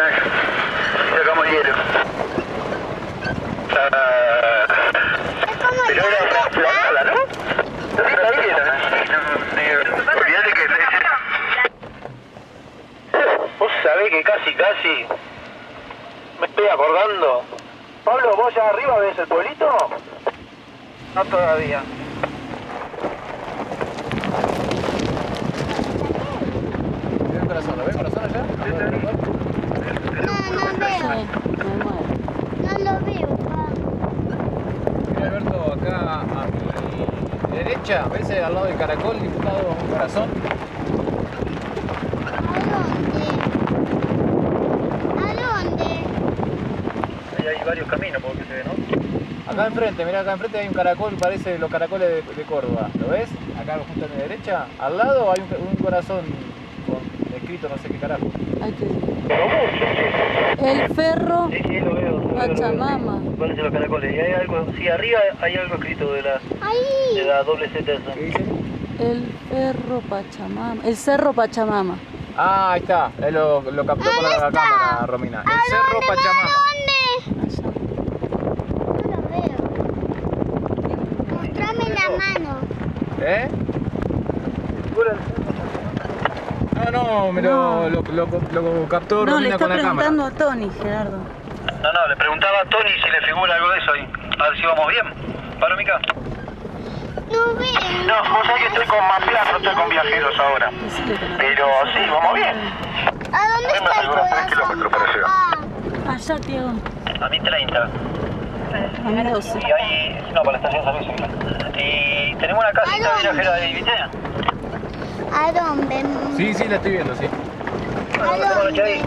Sacamos el hielo. Ah, pero era plana, ¿no? Sí, ahí era. Olvídate que... Vos sabés que casi, casi... Me estoy acordando. Pablo, ¿vos allá arriba ves el pueblito? No todavía. ¿Ve un corazón? ¿Lo ve corazón allá? No, no veo. No lo veo, pa. Mira Alberto, acá a mi derecha, ¿ves al lado del caracol dibujado un corazón? ¿A dónde? ¿A dónde? Ahí hay varios caminos, porque se ve, ¿no? Acá enfrente, mira acá enfrente hay un caracol, parece los caracoles de, de Córdoba. ¿Lo ves? Acá justo a mi derecha. Al lado hay un, un corazón con escrito no sé qué carajo. Hay que- El ferro Sí, Pachamama. sí. Parecen los caracoles. Y hay algo, sí, arriba hay algo escrito de la, de Ahí. la doble Z esa. ¿Qué dice? El ferro Pachamama. El cerro Pachamama. Ah, ahí está. Él lo, lo captó con la está? cámara, Romina. ¿A El Cerro dónde, Pachamama. ¿Dónde? No lo veo. Mostrame la mano. ¿Eh? No, no, me lo, lo, lo, lo captó No, le Romina está con la cámara. preguntando a Tony, Gerardo. No, no, le preguntaba a Tony si le figura algo de eso ahí. A ver si vamos bien. Palomica. No veo. No, vos sabés que estoy con Mapla, no estoy con viajeros ahora. Pero sí, vamos bien. ¿A dónde está el corazón? kilómetros para llegar. papá? Allá, Diego. A mí 30. A mí 12. Y ahí, no, para la estación San Luis. sí. Y tenemos una casita ¿A de viajera de ¿viste? ¿A dónde? Sí, sí, la estoy viendo, sí. ¿A dónde?